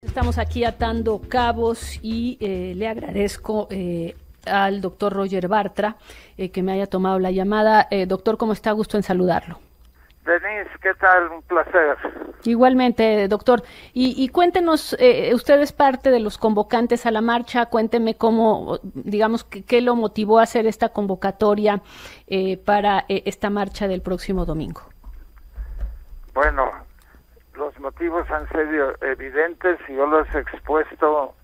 Estamos aquí atando cabos y eh, le agradezco eh, al doctor Roger Bartra eh, que me haya tomado la llamada. doctor, ¿cómo está? Gusto en saludarlo. Denise, ¿qué tal? Un placer. Igualmente, doctor. Y, cuéntenos, usted es parte de los convocantes a la marcha, cuénteme cómo, digamos, qué lo motivó a hacer esta convocatoria para esta marcha del próximo domingo. Bueno, motivos han sido evidentes y yo los he expuesto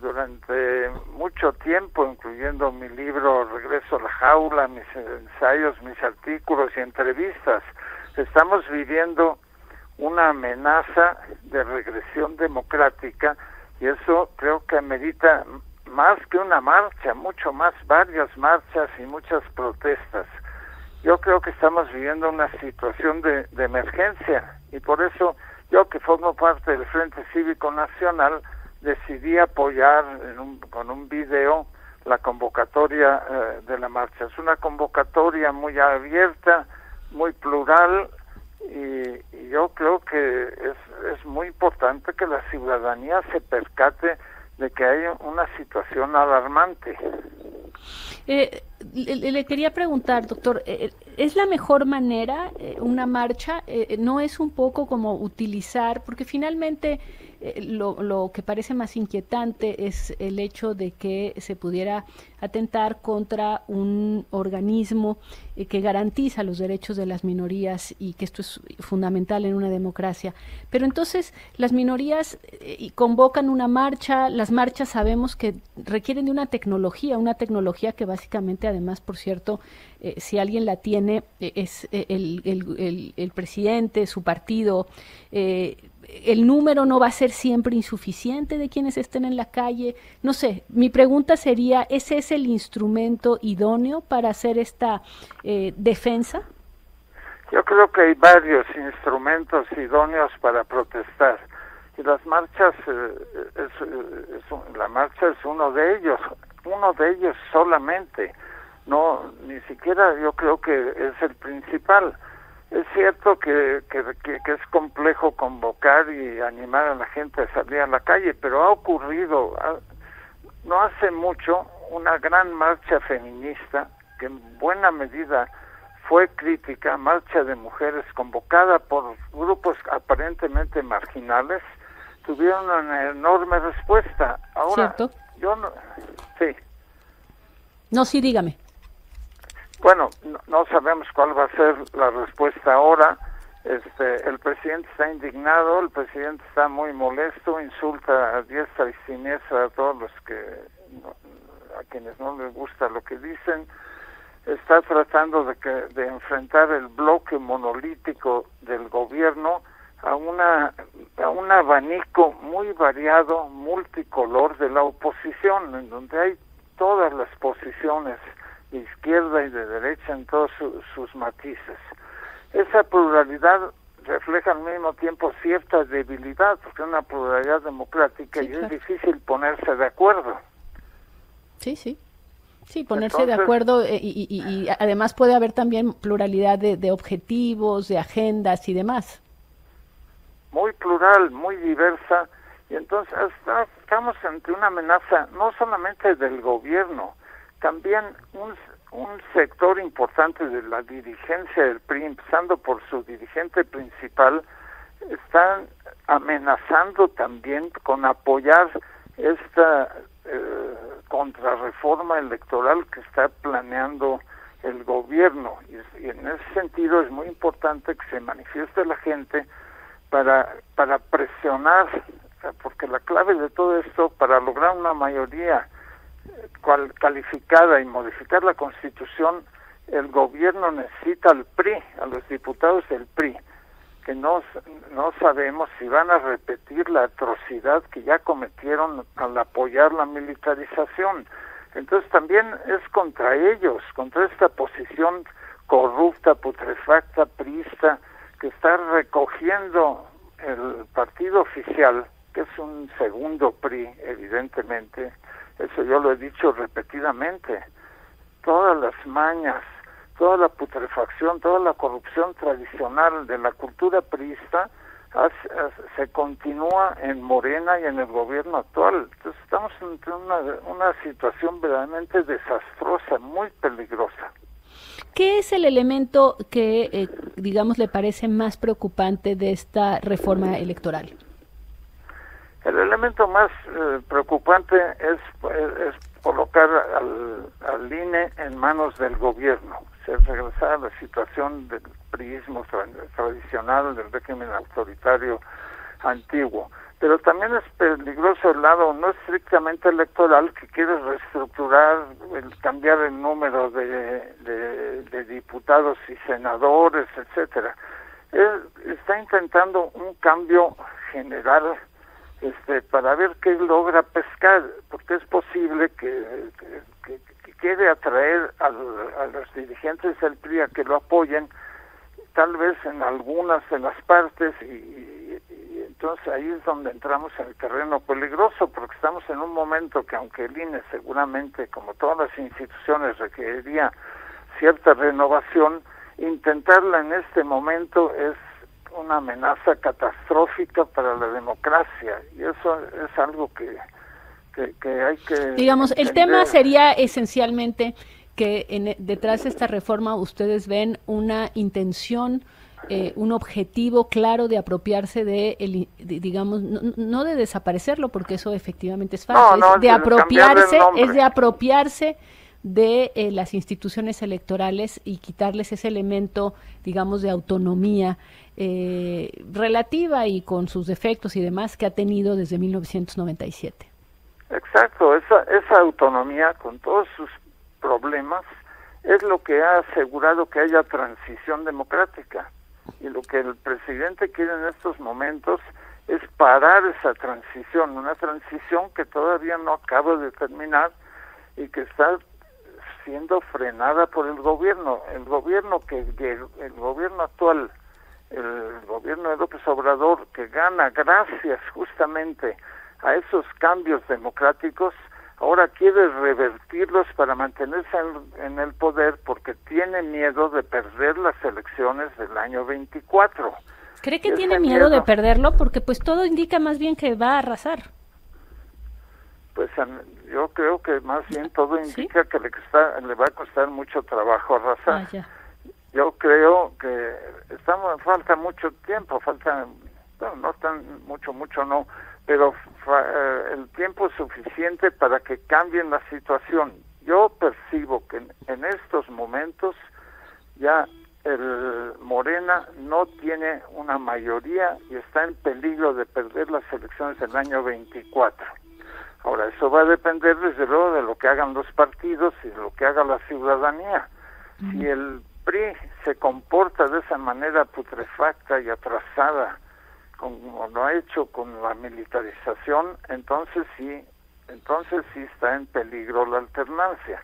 durante mucho tiempo, incluyendo mi libro Regreso a la jaula, mis ensayos, mis artículos y entrevistas. Estamos viviendo una amenaza de regresión democrática y eso creo que amerita más que una marcha, mucho más varias marchas y muchas protestas. Yo creo que estamos viviendo una situación de, de emergencia y por eso yo que formo parte del Frente Cívico Nacional decidí apoyar con un video la convocatoria eh, de la marcha. Es una convocatoria muy abierta, muy plural y, yo creo que es, es muy importante que la ciudadanía se percate de que hay una situación alarmante. Eh, le, quería preguntar, doctor, eh, ¿es la mejor manera eh, una marcha? Eh, ¿No es un poco como utilizar, porque finalmente lo, lo, que parece más inquietante es el hecho de que se pudiera atentar contra un organismo que garantiza los derechos de las minorías y que esto es fundamental en una democracia. Pero entonces las minorías convocan una marcha, las marchas sabemos que requieren de una tecnología, una tecnología que básicamente además, por cierto, eh, si alguien la tiene, eh, es eh, el, presidente, su partido. El número no va a ser siempre insuficiente de quienes estén en la calle. No sé, mi pregunta sería, ¿ese es el instrumento idóneo para hacer esta defensa? Yo creo que hay varios instrumentos idóneos para protestar y las marchas, la marcha es uno de ellos, uno de ellos solamente no ni siquiera yo creo que es el principal es cierto que, que, que, es complejo convocar y animar a la gente a salir a la calle pero ha ocurrido no hace mucho una gran marcha feminista que en buena medida fue crítica marcha de mujeres convocada por grupos aparentemente marginales tuvieron una enorme respuesta. Ahora yo no sí. No sí dígame bueno, no, sabemos cuál va a ser la respuesta ahora. Este, el presidente está indignado, el presidente está muy molesto, insulta a diestra y siniestra a todos los que a quienes no les gusta lo que dicen. Está tratando de que de enfrentar el bloque monolítico del gobierno a una a un abanico muy variado, multicolor de la oposición, en donde hay todas las posiciones de izquierda y de derecha en todos sus matices. Esa pluralidad refleja al mismo tiempo cierta debilidad, porque es una pluralidad democrática y es difícil ponerse de acuerdo. Sí, sí. Sí, ponerse de acuerdo eh, y, además puede haber también pluralidad de, objetivos, de agendas y demás. Muy plural, muy diversa y entonces estamos ante una amenaza no solamente del gobierno, también un, un sector importante de la dirigencia del PRI, empezando por su dirigente principal, están amenazando también con apoyar esta eh, contrarreforma electoral que está planeando el gobierno. Y, en ese sentido es muy importante que se manifieste la gente para para presionar porque la clave de todo esto para lograr una mayoría calificada y modificar la Constitución, el gobierno necesita al PRI, a los diputados del PRI, que no, no sabemos si van a repetir la atrocidad que ya cometieron al apoyar la militarización. Entonces también es contra ellos, contra esta posición corrupta, putrefacta, priista, que está recogiendo el partido oficial, que es un segundo PRI, evidentemente, eso yo lo he dicho repetidamente, todas las mañas, toda la putrefacción, toda la corrupción tradicional de la cultura priista se continúa en Morena y en el gobierno actual. Entonces estamos una, una situación verdaderamente desastrosa, muy peligrosa. ¿Qué es el elemento que, eh, digamos, le parece más preocupante de esta reforma electoral? El elemento más eh, preocupante es, colocar al, al, INE en manos del gobierno, se regresar a la situación del priismo tradicional, del régimen autoritario antiguo. Pero también es peligroso el lado no estrictamente electoral que quiere reestructurar, el, cambiar el número de, de diputados y senadores, etcétera. Él está intentando un cambio general este, para ver qué logra pescar, porque es posible que, que, quiere atraer a los dirigentes del PRI a que lo apoyen, tal vez en algunas de las partes, y, entonces ahí es donde entramos en el terreno peligroso, porque estamos en un momento que aunque el INE seguramente, como todas las instituciones, requeriría cierta renovación, intentarla en este momento es una amenaza catastrófica para la democracia y eso es algo que, que, hay que... Digamos, el tema sería esencialmente que en, detrás de esta reforma ustedes ven una intención, eh, un objetivo claro de apropiarse de, el, digamos, no, de desaparecerlo, porque eso efectivamente es fácil, es de, apropiarse, es de apropiarse de eh, las instituciones electorales y quitarles ese elemento, digamos, de autonomía eh, relativa y con sus defectos y demás que ha tenido desde 1997. Exacto, esa, esa autonomía con todos sus problemas es lo que ha asegurado que haya transición democrática. Y lo que el presidente quiere en estos momentos es parar esa transición, una transición que todavía no acaba de terminar y que está siendo frenada por el gobierno. El gobierno que el gobierno actual, el gobierno de López Obrador, que gana gracias justamente a esos cambios democráticos, ahora quiere revertirlos para mantenerse en, el poder porque tiene miedo de perder las elecciones del año 24. ¿Cree que tiene miedo, miedo de perderlo? Porque pues todo indica más bien que va a arrasar pues yo creo que más bien todo indica que le, está, le va a costar mucho trabajo arrasar. Ah, yo creo que estamos falta mucho tiempo, falta no tan mucho mucho no, pero eh, el tiempo suficiente para que cambien la situación. Yo percibo que en estos momentos ya el Morena no tiene una mayoría y está en peligro de perder las elecciones del año 24 Ahora, eso va a depender desde luego de lo que hagan los partidos y de lo que haga la ciudadanía. Si el PRI se comporta de esa manera putrefacta y atrasada, como lo ha hecho con la militarización, entonces sí, entonces sí está en peligro la alternancia.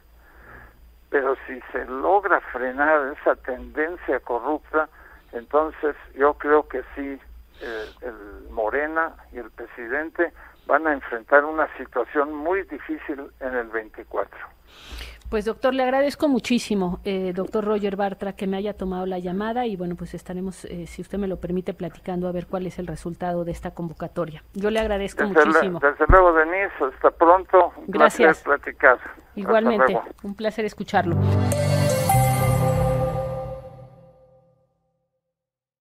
Pero si se logra frenar esa tendencia corrupta, entonces yo creo que sí, eh, el Morena y el presidente van a enfrentar una situación muy difícil en el 24. Pues doctor, le agradezco muchísimo, eh, doctor Roger Bartra, que me haya tomado la llamada y bueno, pues estaremos, eh, si usted me lo permite, platicando a ver cuál es el resultado de esta convocatoria. Yo le agradezco muchísimo. desde luego, Denise, hasta pronto. Gracias. platicar. Igualmente, un placer escucharlo.